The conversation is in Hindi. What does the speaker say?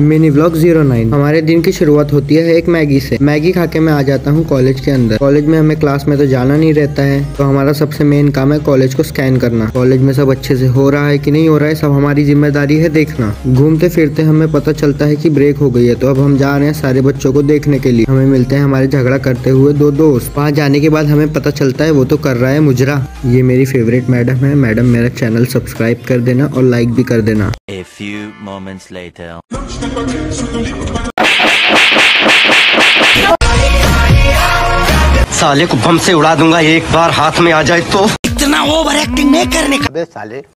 Mini vlog zero nine. हमारे दिन की शुरुआत होती है एक मैगी से। मैगी खा के मैं आ जाता हूँ कॉलेज के अंदर। कॉलेज में हमें क्लास में तो जाना नहीं रहता है तो हमारा सबसे मेन काम है कॉलेज को स्कैन करना। कॉलेज में सब अच्छे से हो रहा है कि नहीं हो रहा है सब हमारी ज़िम्मेदारी है देखना। घूमते फिरते हमें पता चलता है की ब्रेक हो गई है तो अब हम जा रहे हैं सारे बच्चों को देखने के लिए। हमें मिलते हैं हमारे झगड़ा करते हुए दो दोस्त। वहाँ जाने के बाद हमें पता चलता है वो तो कर रहा है मुजरा। ये मेरी फेवरेट मैडम है। मैडम मेरा चैनल सब्सक्राइब कर देना और लाइक भी कर देना। A few moments later. साले को बम से उड़ा दूँगा एक बार हाथ में आ जाए तो। इतना ओवर एक्टिंग नहीं करने का। साले।